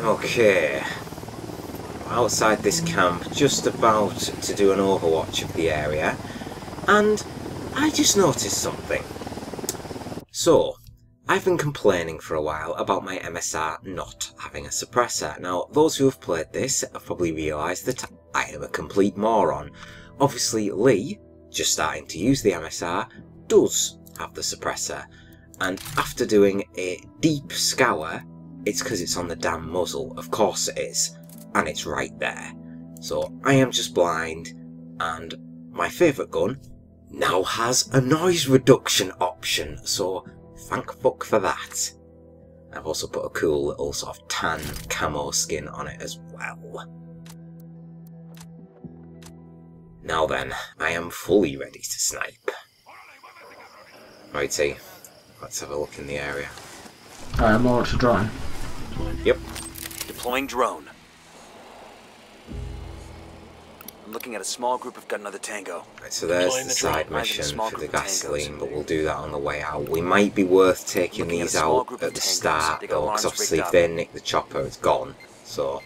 Okay. Outside this camp, just about to do an overwatch of the area, and I just noticed something. So, I've been complaining for a while about my MSR not having a suppressor. Now, those who have played this have probably realised that I am a complete moron. Obviously, Lee, just starting to use the MSR, does have the suppressor, and after doing a deep scour, it's because it's on the damn muzzle. Of course it is. And it's right there. So I am just blind, and my favourite gun now has a noise reduction option, so thank fuck for that. I've also put a cool little sort of tan camo skin on it as well. Now then, I am fully ready to snipe. Righty, let's have a look in the area. Alright, I'm on to drone. Yep, Deploying drone. I'm looking at a small group of got another tango. Right, so there's Deploying the the side drone. mission for the group of tangos. gasoline, but we'll do that on the way out. We might be worth taking Looking at these out at the tangos. start, though, because obviously if up. they nick the chopper, it's gone. So,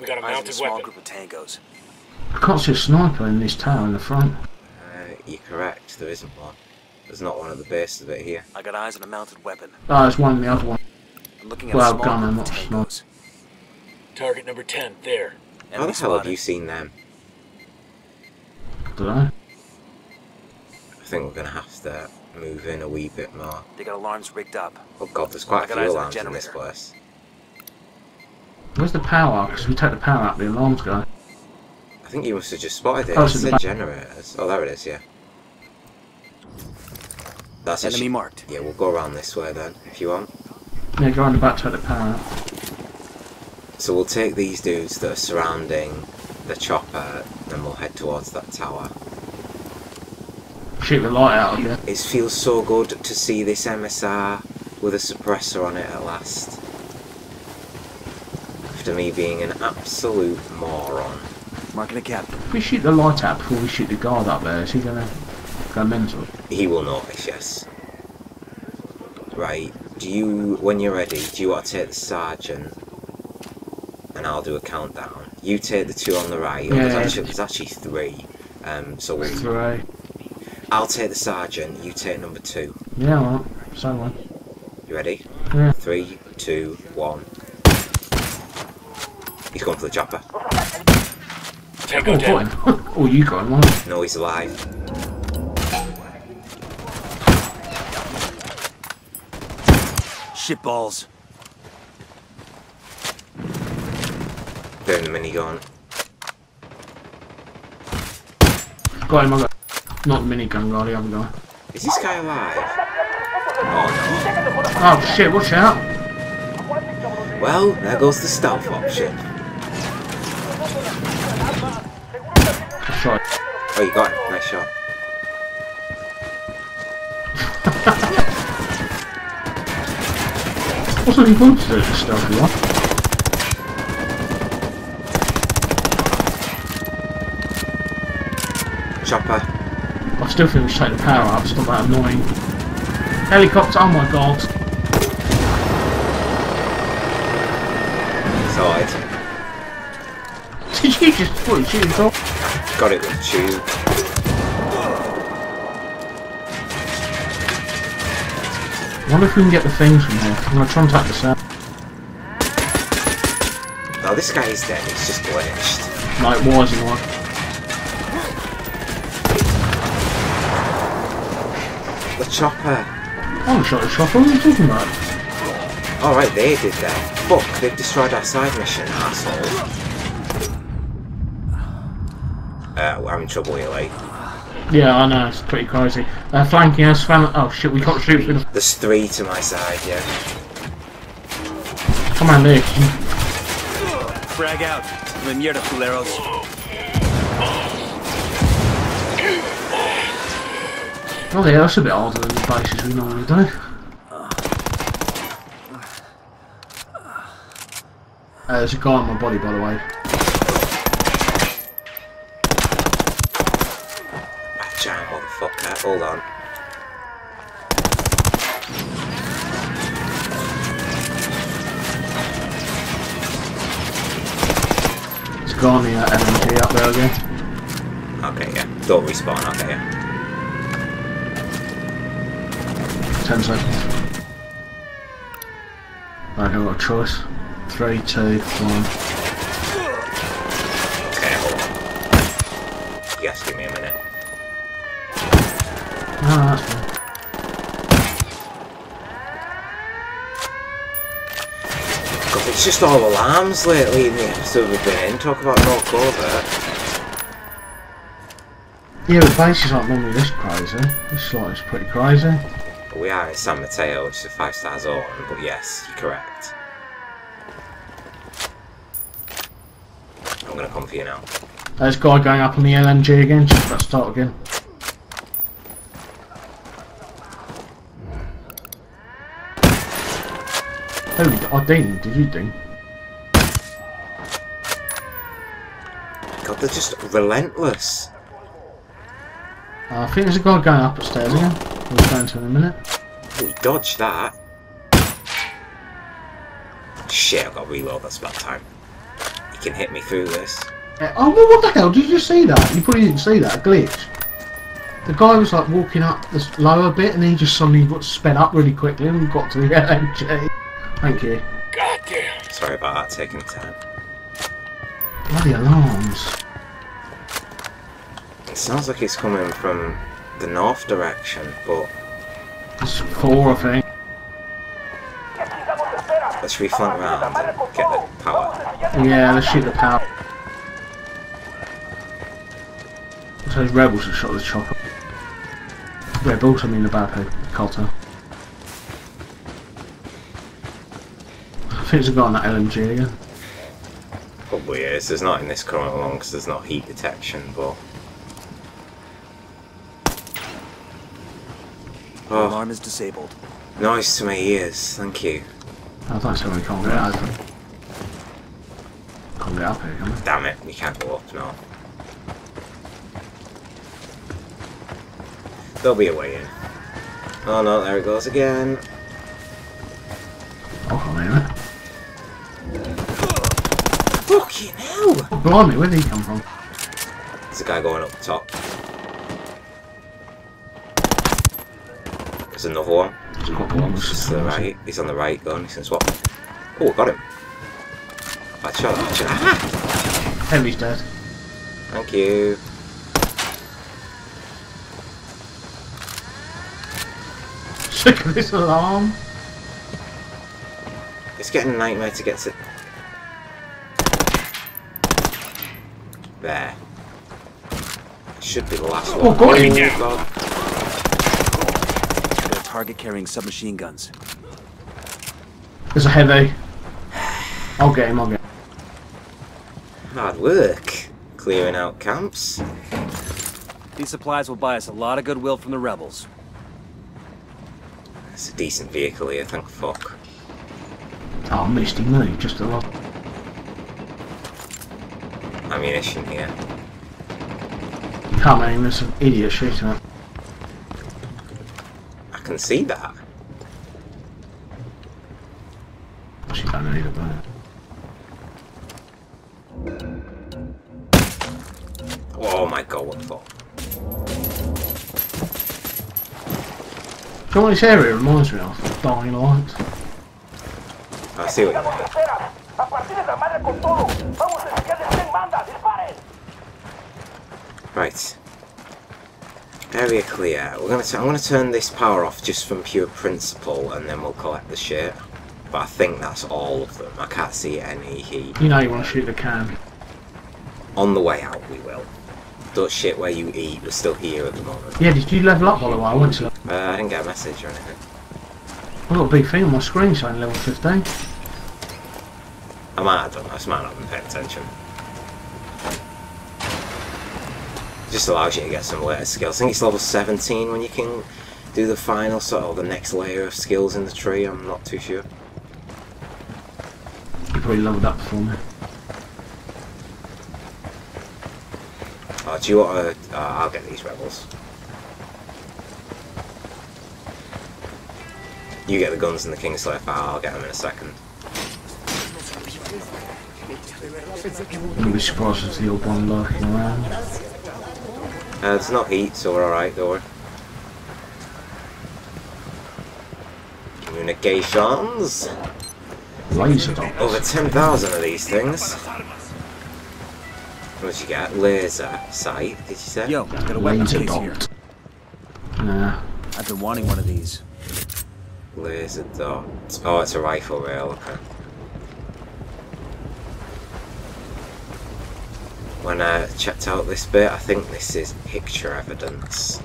We got a Eyes on a small weapon. group of tangos. I can't see a sniper in this tower in the front. uh, you're correct, there isn't one. There's not one of the best of it here. I got eyes on a mounted weapon. Oh, there's one in the other one. I'm looking at Well, a small gun, group I'm not tangos. Target number 10, there. How the hell have you seen them? Did I? I think we're going to have to move in a wee bit more. They got alarms rigged up. Oh god, there's quite I a got few eyes on a alarms in this generator. place. Where's the power? Because we take the power out, the alarms go. I think you must have just spotted it. Oh, it it's the said generators. Oh, there it is, yeah. That's Enemy actually- marked. Yeah, we'll go around this way then, if you want. Yeah, go on the back, take the power out. So we'll take these dudes that are surrounding the chopper, and we'll head towards that tower. Shoot the light out of you. It feels so good to see this MSR with a suppressor on it at last. After me being an absolute moron. Marking a cap. If we shoot the light out before we shoot the guard up there, is he gonna go mental? He will notice, yes. Right, do you, when you're ready, do you want to take the sergeant? And I'll do a countdown. You take the two on the right. Yeah, there's, actually, there's actually three. Um, so we'll, Three. I'll take the sergeant, you take number two. Yeah, alright. So one. You ready? Yeah. Three, two, one. He's going for the chopper. Tango Oh, down. him. oh, you got him. No, he's alive. Shit balls. Down the minigun. Got him, I got Not the minigun guy, the other guy. Is this guy alive? Oh Oh shit, watch out! Well, there goes the stealth option. That's right. Oh, you got it, Nice shot. What's he going to do with the stealthy? Chopper. I still think we should take the power up, stop that annoying. Helicopter, oh my god. Sorted. Did you just put it off? Got it with tube. I wonder if we can get the things from here. I'm gonna try and take this out. No, this guy is dead. He's just glitched. Like, why is he like? The chopper. I'm shot the chopper, what are you talking about? Alright, they did that. Fuck, they've destroyed our side mission, asshole. Uh, I'm in trouble here, like. Yeah, I know, it's pretty crazy. Uh, flanking us, fan. Oh shit, we can't shoot through the. There's three to my side, yeah. Come on, Nick. Frag out. La the culeros. Oh yeah, that's a bit harder than the bases we normally do. Uh, there's a guy on my body, by the way. Hold on. It's gone the MMT up there again. Okay, yeah. Don't respawn, okay, yeah. Ten seconds. I've got a choice. Three, two, one. That's fine. God, it's just all alarms lately in the episode we've been in. Talk about North Covert. Yeah, the base is not normally this crazy. This slot is pretty crazy. We are in San Mateo, which is a five star zone, but yes, you're correct. I'm gonna come for you now. There's guy going up on the LMG again. Just about to start again. Oh, I dinged. Did you ding? God, they're just relentless. Uh, I think there's a guy going up the stairs again. We'll go into in a minute. We dodged that. Shit, I've got to reload, that's about time. You can hit me through this. Uh, oh, well, what the hell? Did you just see that? You probably didn't see that. A glitch. The guy was like walking up this lower bit and then he just suddenly got sped up really quickly and got to the LMG. Thank you. God damn. Sorry about that, taking time. Bloody alarms. It sounds like it's coming from the north direction, but There's four, I think. let's reflank round and get the power. Yeah, let's shoot the power. So those rebels have shot the chopper. Rebels, I mean the bad people, Coulter. I think there's a guy on that LMG again. Probably is. There's not in this current one because there's not heat detection, but. Oh, Alarm is disabled. noise to my ears. Thank you. I don't see why we can't get over. Can't get up here, can we? Damn it, we can't go up now. There'll be a way in. Oh no, there it goes again. It. Blimey, where did he come from? There's a guy going up the top. There's another one. He's. Just to the right. He's on the right gun. He's in swap. Oh, got him. Bad shot. Bad shot. Ah! Heavy's dead. Thank you. Of this alarm. It's getting a nightmare to get to. There. Should be the last Oh, one. got him. God. Oh, got a target carrying submachine guns. There's a heavy. I'll get him, I'll get him. Hard work. Clearing out camps. These supplies will buy us a lot of goodwill from the rebels. It's a decent vehicle here, thank fuck. Oh, Misty me, just a lot. Ammunition here. Come aim, there's some idiot shooting at. I can see that. She don't need a bullet. Oh my god, what the fuck? Do you know this area reminds me of? Dying Light. I see what you mean. Right. Area clear. We're gonna. I'm gonna turn this power off just from pure principle, and then we'll collect the shit. But I think that's all of them. I can't see any heat. You know you want to shoot the can. On the way out, we will. Don't shit where you eat. We're still here at the moment. Yeah, did you level up by the way? I went to. Uh, I didn't get a message or anything. I've got a big thing on my screen saying level 15. I might have done. I might not have been paying attention. Just allows you to get some later skills. I think it's level 17 when you can do the final sort of the next layer of skills in the tree. I'm not too sure. You probably leveled up before me. Oh, do you want to? Uh, I'll get these rebels. You get the guns and the Kingslayer file. I'll get them in a second. Wouldn't be surprised see the old one lurking around. Uh, it's not heat, so we're alright, don't worry. Communications. Laser dogs. Over 10,000 of these things. What'd you get? Laser sight, did you say? Yo, got a weapon Laser case here. dot. Nah. I've been wanting one of these. Laser dot. Oh, it's a rifle rail, okay. When I checked out this bit, I think this is picture evidence.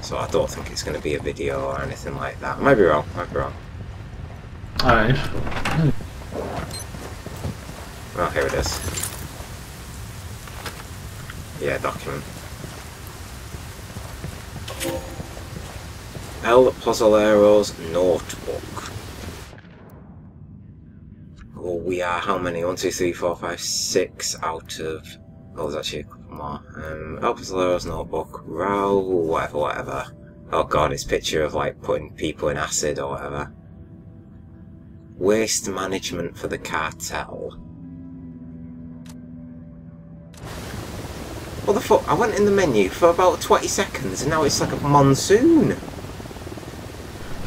So I don't think it's going to be a video or anything like that. I might be wrong, I might be wrong. Alright. Well, here it is. Yeah, document. El Pozolero's notebook. Well, we are how many? One, two, three, four, five, six out of. Oh, there's actually a couple more. Um, El Pozolero's notebook. Raul, whatever, whatever. Oh god, it's picture of like putting people in acid or whatever. Waste management for the cartel. What the fuck? I went in the menu for about 20 seconds and now it's like a monsoon.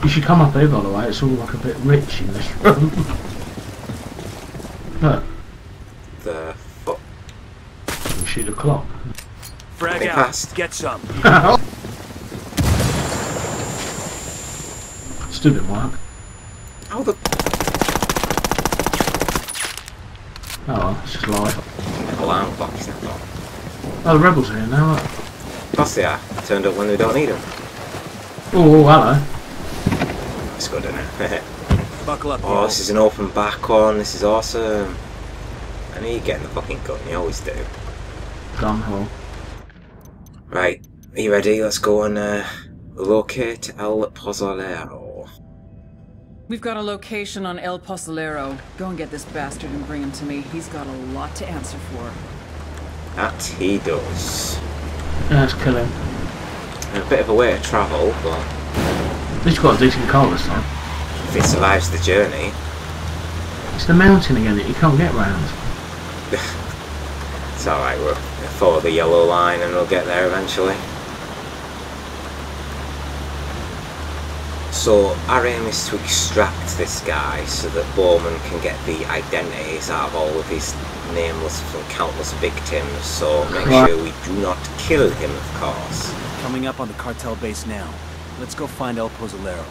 You should come up here, by the way. It's all like a bit rich in this room. Look, The fuck? you shoot the clock. Frag out. fast. Get some. Still didn't work. How the Oh well, it's just life. alarm clock is? Oh, the rebels are here now. Look. Of course they are. Turned up when we don't need them. Oh, hello. It's good, isn't it? Buckle up. oh, this is an open back one. This is awesome. I knew you'd get the fucking gun. You always do. Gun hole. Right. Are you ready? Let's go and uh, locate El Pozolero. We've got a location on El Pozolero. Go and get this bastard and bring him to me. He's got a lot to answer for. That he does. Yeah, let's kill him. A bit of a way to travel, but At least got a decent car this time. If it survives the journey, It's the mountain again that you can't get round. it's alright. We'll follow the yellow line and we'll get there eventually. So our aim is to extract this guy so that Bowman can get the identities out of all of his nameless and countless victims. So make sure we do not kill him, of course. Coming up on the cartel base now. Let's go find El Pozolero.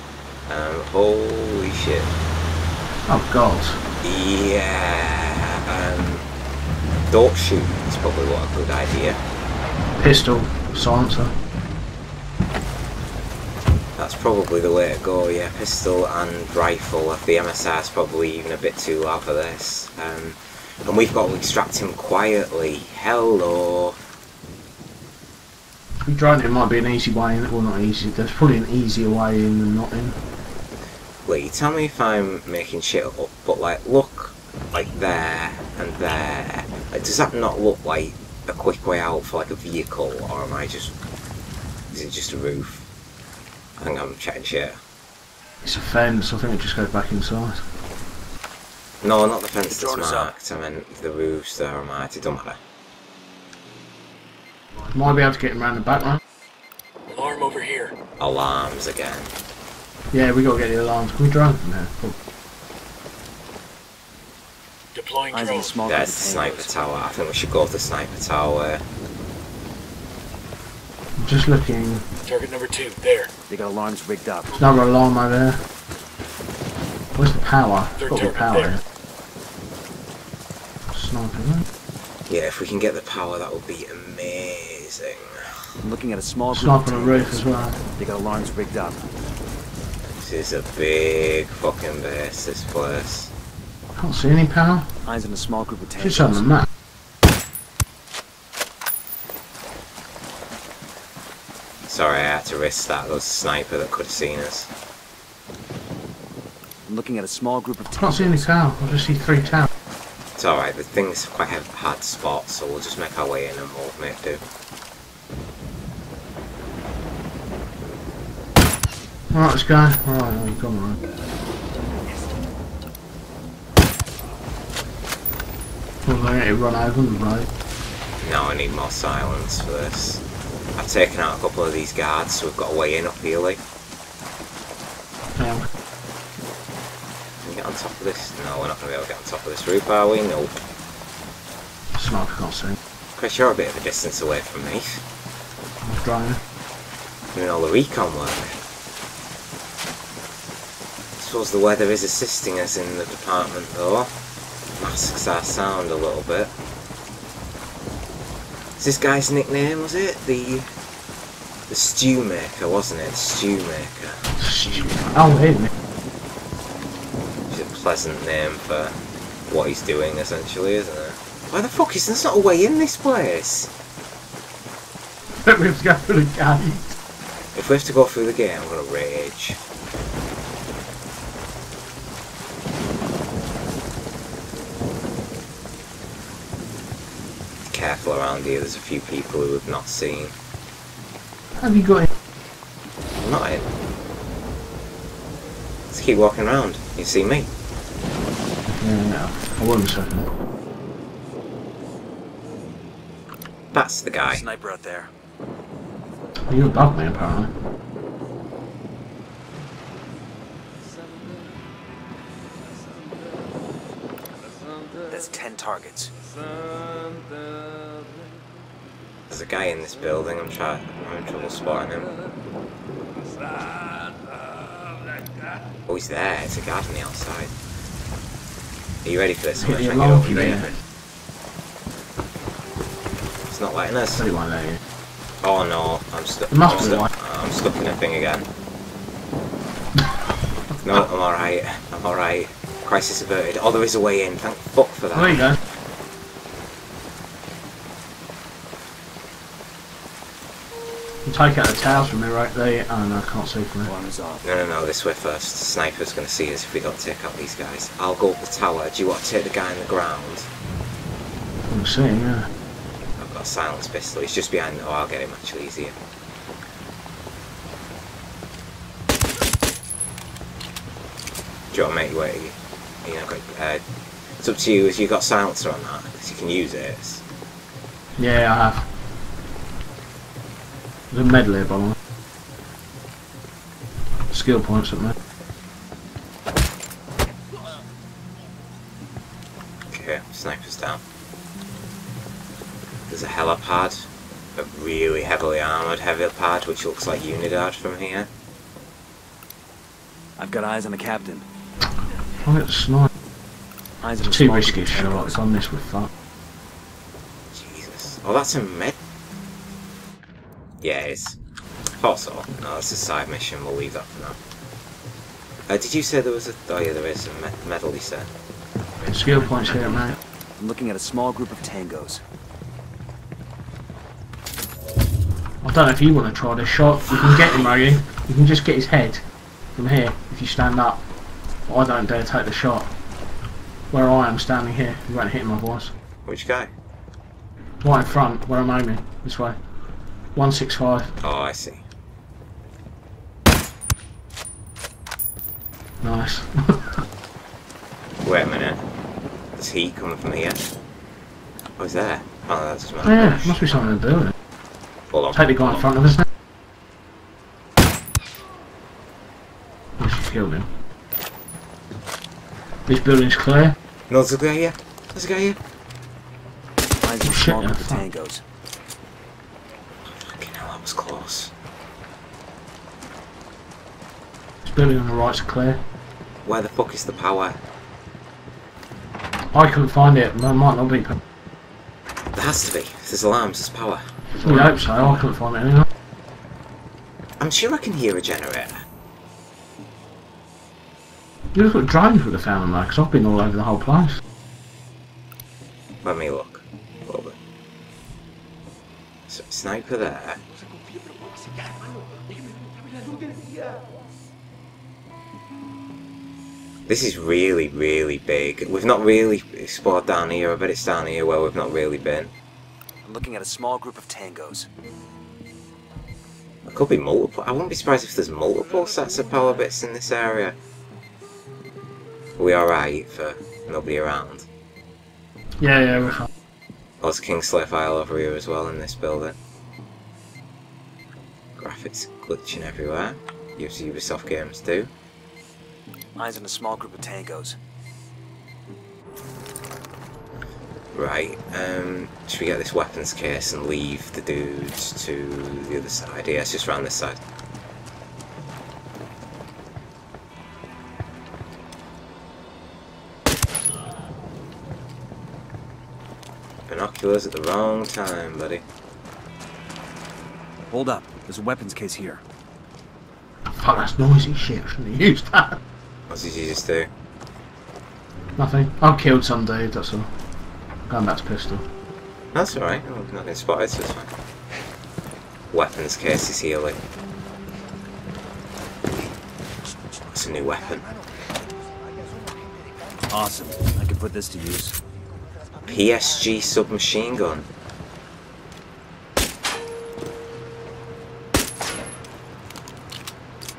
Um, holy shit. Oh god. Yeah. Um, don't shoot. is probably not a good idea. Pistol. Silencer. That's probably the way to go, yeah. Pistol and rifle. The MSR is probably even a bit too loud for this. Um, and we've got to extract him quietly. Hello. It might be an easy way in. Well, not easy. There's probably an easier way in than not in. Wait, tell me if I'm making shit up, but like, look, like there and there. Like, does that not look like a quick way out for like a vehicle, or am I just? Is it just a roof? I think I'm chatting shit. It's a fence. I think it just goes back inside. No, not the fence The that's drone is up. marked. I meant the roofs that are marked. It don't matter. Might be able to get him around the back line. Alarm over here. Alarms again. Yeah, we got to get the alarms. Can we drive from there? Cool. Deploying Eyes on drone. small There's the sniper tower. I think we should go to the sniper tower. I'm just looking. Target number two. There. They got alarms rigged up. Another alarm over there. Where's the power? Third Got the power there. Sniper, right? Yeah, if we can get the power, that would be amazing. I'm looking at a small group Sniper on the roof as well. They got alarms rigged up. This is a big fucking base, this place. I don't see any power. Eyes on a small group of Just on the map. Sorry, I had to risk that. There was a sniper that could have seen us. I'm looking at a small group of Can't see any tangos. power. I just see three towers. It's alright, the thing's quite a hard spot, so we'll just make our way in and we'll make do. Alright, let's go. Alright, oh, come on. Well, they get run over the road. No, I need more silence for this. I've taken out a couple of these guards, so we've got a way in up here, like. Yeah. Can we get on top of this? No, we're not going to be able to get on top of this roof, are we? No. Sniper can't see. Chris, you're a bit of a distance away from me. I'm driving. Doing all the recon work. I suppose the weather is assisting us in the department, though. Masks our sound a little bit. Is this guy's nickname, was it? The... The Stew Maker, wasn't it? The Stew Maker. Stupid. Oh, hit me. Which is a pleasant name for what he's doing, essentially, isn't it? Why the fuck is there's not a way in this place? we have to go through the gate. If we have to go through the gate, I'm gonna rage. Around here, there's a few people who we've not seen. Have you got it? I'm not in. Let's keep walking around. You see me? Mm, no. I wasn't certain. That's the guy. Sniper out there. You're above me, apparently. That's ten targets. There's a guy in this building. I'm trying. I'm in trouble spotting him. Oh, he's there. It's a guard on the outside. Are you ready for this? I'm gonna try and get over here. It's not letting us. Pretty one there. Oh no, I'm stuck. I'm be stuck. Uh, I'm stuck in a thing again. No, I'm alright. I'm alright. Crisis averted. Oh, there is a way in. Thank fuck for that. There you go. You take out the towers from me right there. Oh no, I can't see from there. Alarm is off. No, no, no, this way first. Sniper's gonna see us if we don't take out these guys. I'll go up the tower. Do you want to take the guy on the ground? I'm seeing, yeah. I've got a silence pistol. He's just behind. Oh, I'll get him actually easier. Do you want to make your way? You know, got- uh, it's up to you. If you've got silencer on that, because you can use it. Yeah, I have. There's a medley by the. Skill points at me. Okay, sniper's down. There's a helipad, a really heavily armoured helipad, which looks like Unidad from here. I've got eyes on the captain. I'll get the snipe. Eyes on It's a too small risky, group of Sherlock. Tangos. On this with fuck. Jesus. Oh, that's a med. Yeah, it is. Thought. No, that's a side mission. We'll leave that for now. Uh, did you say there was a? Oh yeah, there is a me- medal. You said. Skill points here, mate. I'm looking at a small group of tangos. I don't know if you want to try this shot. You can get him, Maggie. You can just get his head from here if you stand up. But I don't dare take the shot. Where I am standing here, you won't hit my voice. Which guy? Right in front, where I'm aiming. This way. 165. Oh, I see. Nice. Wait a minute. There's heat coming from here. Oh, is there? Oh, that's my. Oh, yeah, must be something to do with it. Hold on. Take the guy in front of us now. We should kill him. This building's clear. No, there's a guy here. There's a guy here. Eyes on a Shit, small yeah, group of fuck. tangos. Fucking hell, that was close. This building on the right's clear. Where the fuck is the power? I couldn't find it. There might not be. There has to be. If there's alarms, there's power. We hope so. I couldn't find it anyway. I'm sure I can hear a generator. You look at drones would have found them though, because I've been all over the whole place. Let me look. A little. So, sniper there. This is really, really big. We've not really explored down here. I bet it's down here where we've not really been. I'm looking at a small group of tangos. There could be multiple. I wouldn't be surprised if there's multiple sets of power bits in this area. We are we alright for nobody around? Yeah, yeah, we're fine. There's a Kingslayer file over here as well in this building. Graphics glitching everywhere. Use Ubisoft games do. Eyes on a small group of tangos. Right, um, should we get this weapons case and leave the dudes to the other side? Yeah, it's just round this side. Binoculars at the wrong time, buddy. Hold up. There's a weapons case here. Fuck, that's noisy shit. I shouldn't have used that. What did you just do? Nothing. I've killed some dude, that's all. Going back to pistol. That's alright, oh, not been spotted, so it's fine. Weapons case is healing. That's a new weapon. Awesome. I can put this to use. PSG submachine gun.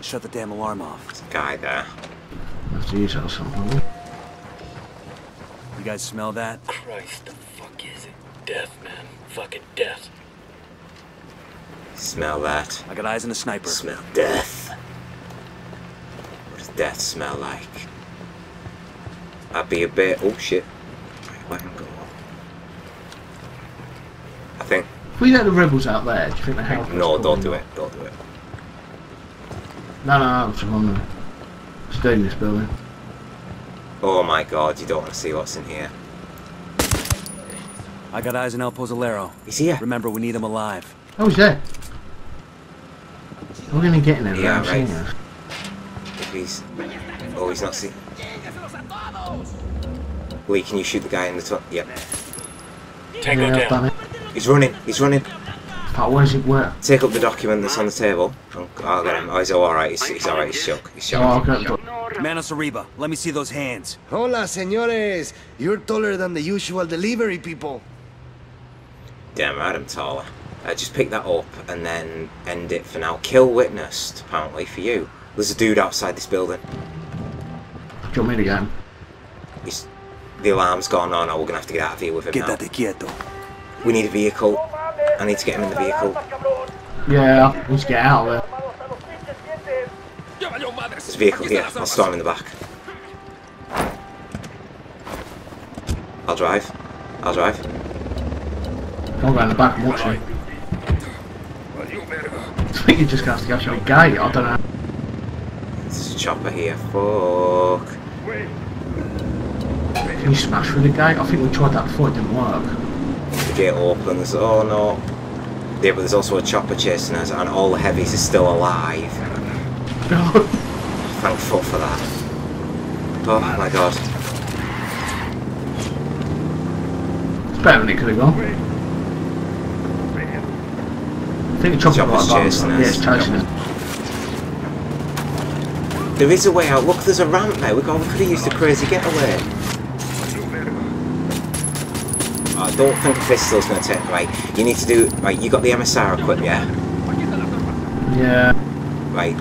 Shut the damn alarm off. There's a guy there. I have to use that or something. You guys smell that? Christ, the fuck is it? Death, man. Fucking death. Smell that. I got eyes on a sniper. Smell death. What does death smell like? I'd be a bit. Oh shit. Right, let go. I think. If we let the rebels out there, do you think they help? No, don't do it. Don't do it. No, no, no, I'm just. Stay in this building. Oh my god, you don't want to see what's in here. I got eyes on El Pozolero. He's here. Remember, we need him alive. Oh, he's there. We're gonna get in there Yeah, without right. seeing us. If he's. Oh, he's not seen. Lee, can you shoot the guy in the top? Yep. Tango yeah, I've down. He's running. He's running. Fuck, where's it work? Take up the document that's on the table. I'll, I'll get him. Oh, he's alright. He's, he's alright. He's shook. He's Oh, I'll shook. get the Manos Arriba, let me see those hands. Hola, señores. You're taller than the usual delivery people. Damn right, I'm taller. Uh, just pick that up and then end it for now. Kill witnessed, apparently, for you. There's a dude outside this building. Do you want me to get him? He's, the alarm's gone on. Oh, we're gonna have to get out of here with him now. Quédate quieto. We need a vehicle. I need to get him in the vehicle. Yeah, let's get out of there. Vehicle here. I'll storm in the back. I'll drive. I'll drive. I'll go in the back and watch him. I think you just have to go through the gate, I don't know. There's a chopper here. Fuck. Can you smash through the gate? I think we tried that before, it didn't work. The gate opens. Oh no. Yeah, but there's also a chopper chasing us, and all the heavies are still alive. Thankful for that. Oh my god. It's better than it could have gone. I think the chopper Chopper's got chasing Yeah, it's us. chasing us. There is a way out. Look, there's a ramp there. We, got, we could have used a crazy getaway. I don't think a pistol's going to take. Right, you need to do. Right, you got the MSR equipped, yeah? Yeah, Right,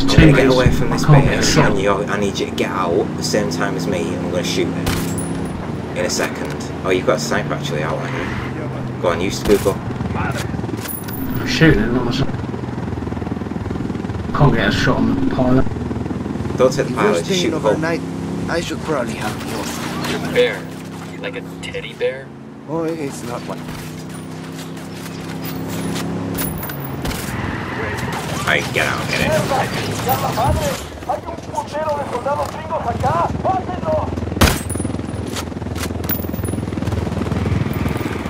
I'm going to get away from this I can't get a base, and you, I need you to get out at the same time as me, and I'm going to shoot it in a second. Oh, you've got a sniper actually out, haven't you? Go on, use Google. I'm shooting it, not myself. Can't get a shot on the pilot. Don't take the pilot, just shoot staying the overnight, I should probably have yours. Bear. Like a teddy bear? Oh, it's not one. Right, get out, get it. ¡Ya la madre! ¡Hay un putero de soldados gringos acá! ¡Pásenlo!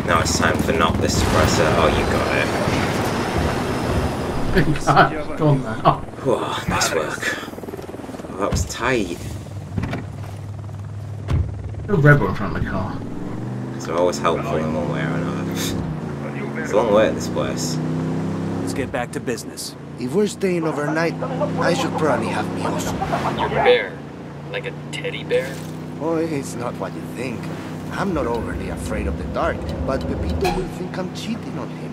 Now it's time for knock this suppressor. Oh, you got it. Go on there. Oh, Whoa, nice work. Oh, that was tight. a rebel in front of the car. They're always helpful in one way or another. It's a long way to this place. Let's get back to business. If we're staying overnight, I should probably have yours. Your bear. Like a teddy bear? Oh, it's not what you think. I'm not overly afraid of the dark, but Pepito will think I'm cheating on him.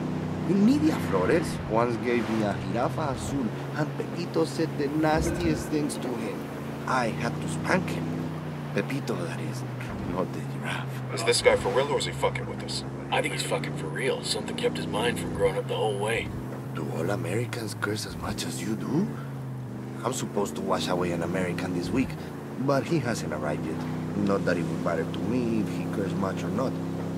In Media Flores once gave me a jirafa azul, and Pepito said the nastiest things to him. I had to spank him. Pepito, that is. Not the giraffe. Is this guy for real or is he fucking with us? I think he's fucking for real. Something kept his mind from growing up the whole way. Do all Americans curse as much as you do? I'm supposed to wash away an American this week, but he hasn't arrived yet. Not that it would matter to me if he cursed much or not.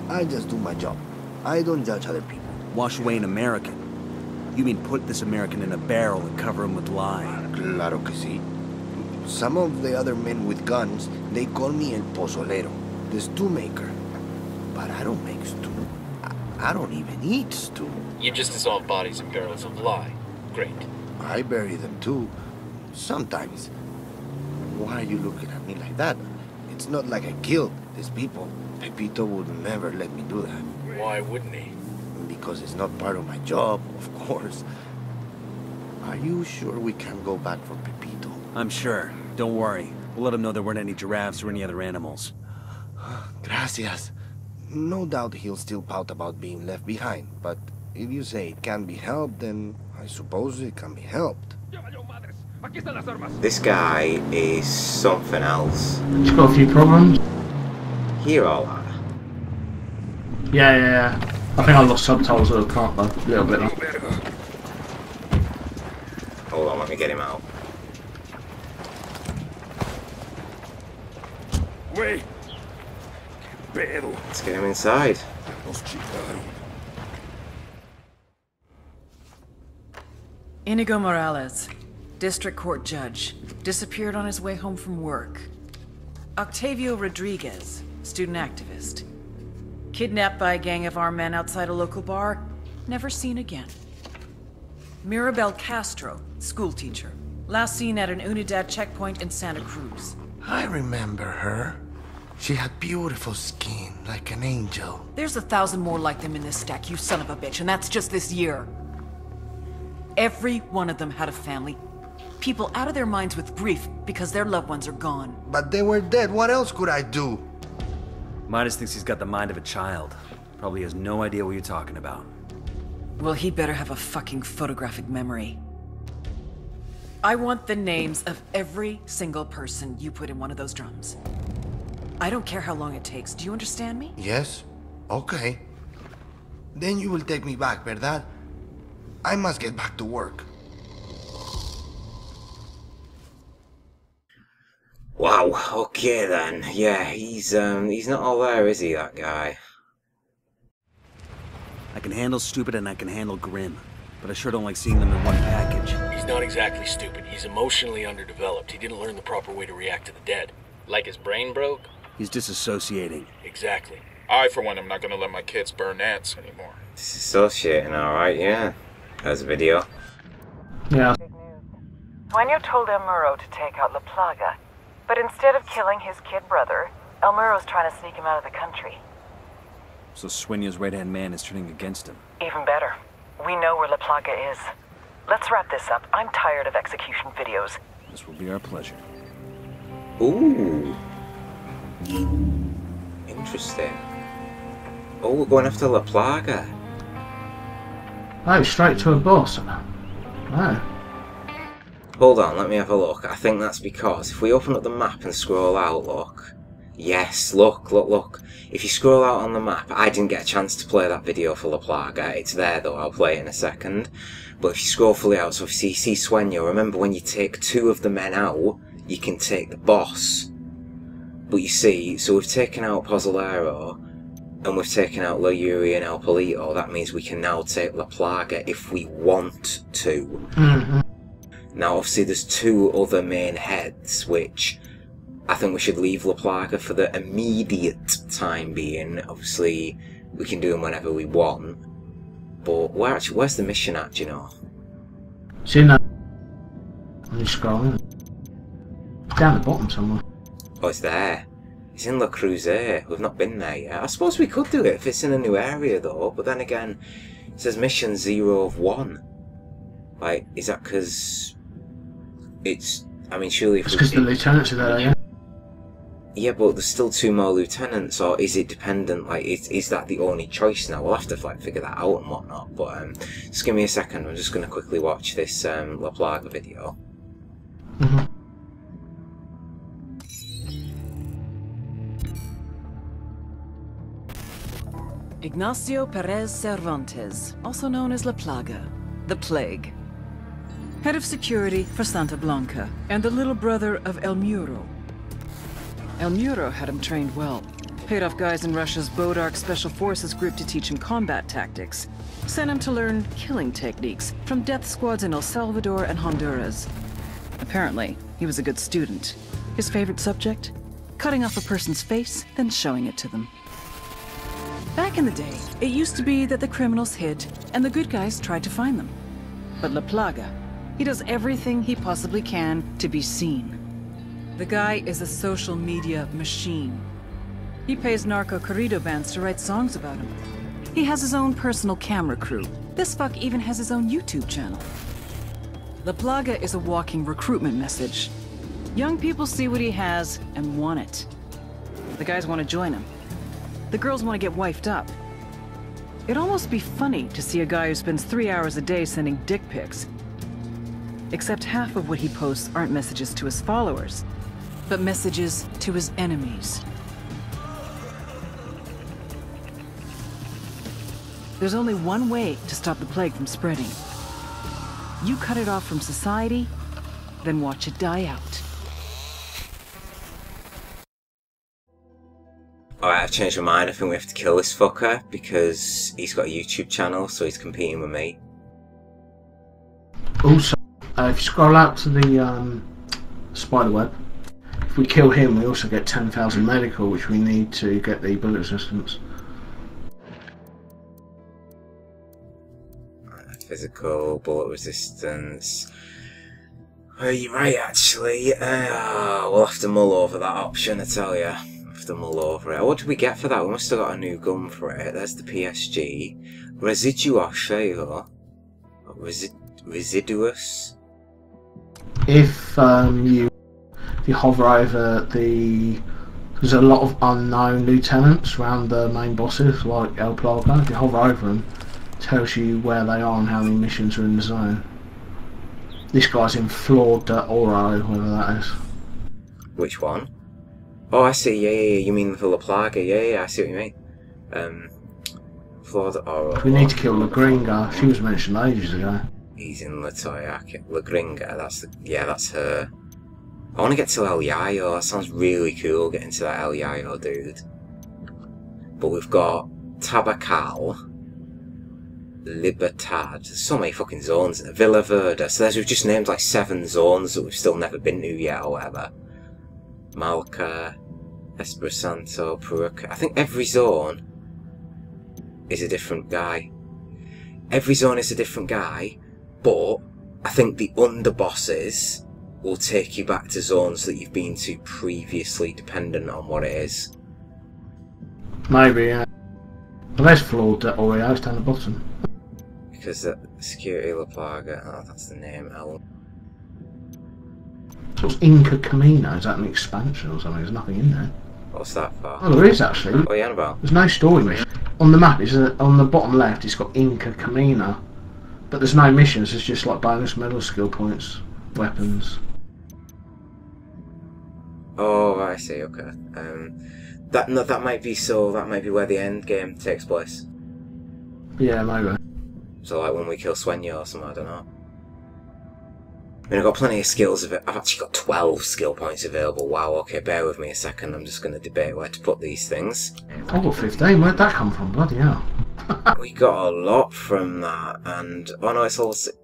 I just do my job. I don't judge other people. Wash away an American. You mean put this American in a barrel and cover him with lye? Claro que sí. Some of the other men with guns, they call me El Pozolero, the stew maker. But I don't make stew. I, I don't even eat stew. You just dissolve bodies in barrels of lye. Great. I bury them too. Sometimes. Why are you looking at me like that? It's not like I killed these people. Pepito would never let me do that. Why wouldn't he? Because it's not part of my job, of course. Are you sure we can go back for Pepito? I'm sure. Don't worry. We'll let him know there weren't any giraffes or any other animals. Gracias. No doubt he'll still pout about being left behind, but if you say it can be helped, then I suppose it can be helped. This guy is something else. Just got a few problems. Here all are. Yeah, yeah, yeah. I think I lost subtitles a little, a little bit. Hold on, let me get him out. Wait. Pedo. Let's get him inside. Inigo Morales, district court judge, disappeared on his way home from work. Octavio Rodriguez, student activist. Kidnapped by a gang of armed men outside a local bar, never seen again. Mirabel Castro, schoolteacher, last seen at an Unidad checkpoint in Santa Cruz. I remember her. She had beautiful skin, like an angel. There's a thousand more like them in this stack, you son of a bitch, and that's just this year. Every one of them had a family. People out of their minds with grief because their loved ones are gone. But they were dead. What else could I do? Midas thinks he's got the mind of a child. Probably has no idea what you're talking about. Well, he better have a fucking photographic memory. I want the names of every single person you put in one of those drums. I don't care how long it takes. Do you understand me? Yes? Okay. Then you will take me back, ¿verdad? I must get back to work. Wow, okay then. Yeah, he's um he's not all there, is he, that guy? I can handle stupid and I can handle grim. But I sure don't like seeing them in one package. He's not exactly stupid. He's emotionally underdeveloped. He didn't learn the proper way to react to the dead. Like his brain broke? He's disassociating. Exactly. I, for one, am not gonna let my kids burn ants anymore. Disassociating, alright, yeah. There's a video. Yeah, Sueño told El Muro to take out La Plaga, but instead of killing his kid brother, El Muro's trying to sneak him out of the country. So Sueño's right-hand man is turning against him. Even better, we know where La Plaga is. Let's wrap this up. I'm tired of execution videos. This will be our pleasure. Ooh. Interesting. Oh, we're going after La Plaga. Oh, straight to a boss. Oh, Hold on, let me have a look. I think that's because if we open up the map and scroll out, look. Yes, look, look, look. If you scroll out on the map, I didn't get a chance to play that video for La Plaga. It's there though, I'll play it in a second. But if you scroll fully out, so if you see Sueño, remember when you take two of the men out, you can take the boss. But you see, so we've taken out Pozolero, and we've taken out La Yuri and El Polito, that means we can now take La Plaga if we want to. Mm-hmm. Now, obviously, there's two other main heads, which I think we should leave La Plaga for the immediate time being. Obviously, we can do them whenever we want. But where actually, where's the mission at, do you know? see now. I'm just scrolling. Down the bottom somewhere. Oh, it's there. It's in La Cruze. We've not been there yet. I suppose we could do it if it's in a new area, though. But then again, it says mission zero of one. Like, is that because it's? I mean, surely if It's because the lieutenants are there, yeah? Yeah, but there's still two more lieutenants, or is it dependent? Like, is, is that the only choice now? We'll have to like figure that out and whatnot. But um, just give me a second. I'm just going to quickly watch this um, La Plaga video. Mhm. Ignacio Perez Cervantes, also known as La Plaga, the Plague. Head of security for Santa Blanca, and the little brother of El Muro. El Muro had him trained well. Paid off guys in Russia's Bodark Special Forces group to teach him combat tactics. Sent him to learn killing techniques from death squads in El Salvador and Honduras. Apparently, he was a good student. His favorite subject? Cutting off a person's face, then showing it to them. Back in the day, it used to be that the criminals hid, and the good guys tried to find them. But La Plaga, he does everything he possibly can to be seen. The guy is a social media machine. He pays narco corrido bands to write songs about him. He has his own personal camera crew. This fuck even has his own YouTube channel. La Plaga is a walking recruitment message. Young people see what he has and want it. The guys want to join him. The girls want to get wifed up. It'd almost be funny to see a guy who spends three hours a day sending dick pics. Except half of what he posts aren't messages to his followers, but messages to his enemies. There's only one way to stop the plague from spreading. You cut it off from society, then watch it die out. Alright, I've changed my mind. I think we have to kill this fucker because he's got a YouTube channel, so he's competing with me. Also, uh, if you scroll out to the um, spider web, if we kill him, we also get 10,000 medical, which we need to get the bullet resistance. Physical, bullet resistance. Oh, you're right, actually. Uh, we'll have to mull over that option, I tell you. To mull over it. What did we get for that? We must have got a new gun for it. There's the PSG. Residual shale. Resi residuous. If um, you if you hover over the there's a lot of unknown lieutenants around the main bosses like El Plaga. If you hover over them, it tells you where they are and how many missions are in the zone. This guy's in Flor de Oro, whatever that is. Which one? Oh, I see. Yeah, yeah, yeah. You mean for La Plaga? Yeah, yeah. I see what you mean. Um, Florida. Oh, We need to kill La Gringa. She was mentioned ages ago. He's in Latoya. La Gringa. That's the. Yeah, that's her. I want to get to El Yayo. That sounds really cool. Getting to that El Yayo dude. But we've got Tabacal. Libertad. There's so many fucking zones. In Villa Verde. So there's we've just named like seven zones that we've still never been to yet or whatever. Malca, Espresanto, Peruca. I think every zone is a different guy. Every zone is a different guy, but I think the underbosses will take you back to zones that you've been to previously, dependent on what it is. Maybe, yeah. Well, there's Flor de Oro down the bottom. Because the Security La Plaga, oh, that's the name, El So it's Inca Camino. Is that an expansion or something? There's nothing in there. What's that for? Oh, there is actually. Oh, yeah, about. There's no story mission. On the map, it's uh on the bottom left, it's got Inca Camino. But there's no missions, it's just like bonus medal skill points, weapons. Oh, I see. Okay. Um, that no, that might be so. That might be where the end game takes place. Yeah, maybe. So like when we kill Sueño or something. I don't know. I mean, I've got plenty of skills of it. I've actually got 12 skill points available. Wow, okay, bear with me a second. I'm just going to debate where to put these things. Got 15. Where'd that come from? Bloody hell. we got a lot from that, and oh no, it's six.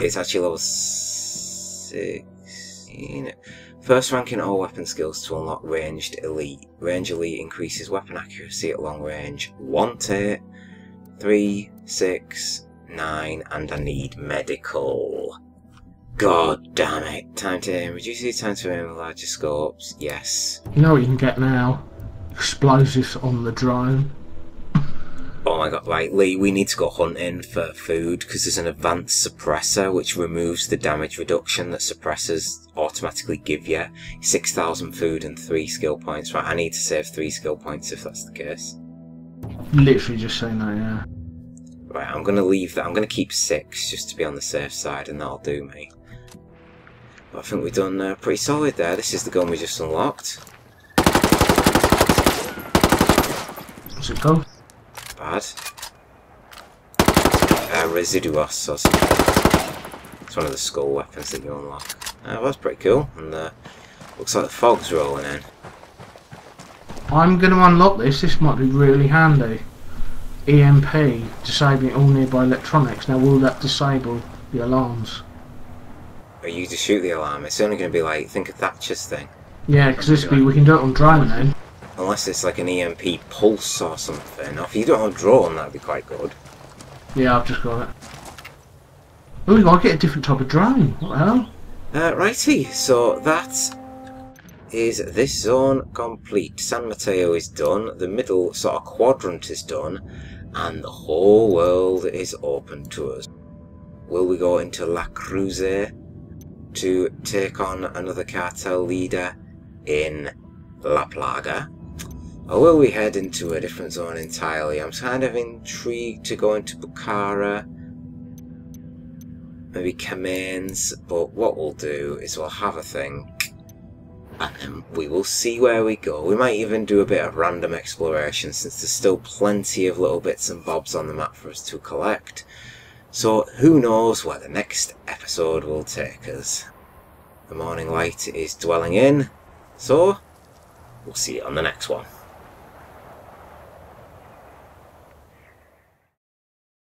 It's actually level sixteen. First rank in all weapon skills to unlock ranged elite. Range elite increases weapon accuracy at long range. Want it? Three, six, nine, and I need medical. God damn it! Time to aim. Reduce the time to aim with larger scopes. Yes. You know what you can get now? Explosives on the drone. Oh my god, right, Lee, we need to go hunting for food because there's an advanced suppressor which removes the damage reduction that suppressors automatically give you. 6,000 food and 3 skill points. Right, I need to save 3 skill points if that's the case. Literally just saying that, yeah. Right, I'm going to leave that. I'm going to keep 6 just to be on the safe side and that'll do me. But I think we've done uh, pretty solid there. This is the gun we just unlocked. What's it called? bad. Uh, Residuos or something. It's one of the skull weapons that you unlock. Uh, well, that's pretty cool. And uh, looks like the fog's rolling in. I'm going to unlock this. This might be really handy. EMP, disabling all nearby electronics. Now, will that disable the alarms? Or you just shoot the alarm. It's only going to be like, think of Thatcher's thing. Yeah, because this be we can do it on drone then. Unless it's like an EMP pulse or something. Or if you do it on drone, that'd be quite good. Yeah, I've just got it. Oh, we gotta get a different type of drone. What the hell? Uh, righty, so that is this zone complete. San Mateo is done, the middle sort of quadrant is done, and the whole world is open to us. Will we go into La Cruz to take on another cartel leader in La Plaga? Or will we head into a different zone entirely? I'm kind of intrigued to go into Bukhara, maybe Caimanes, but what we'll do is we'll have a think and we will see where we go. We might even do a bit of random exploration since there's still plenty of little bits and bobs on the map for us to collect. So who knows where the next episode will take us. The morning light is dwelling in, so we'll see you on the next one.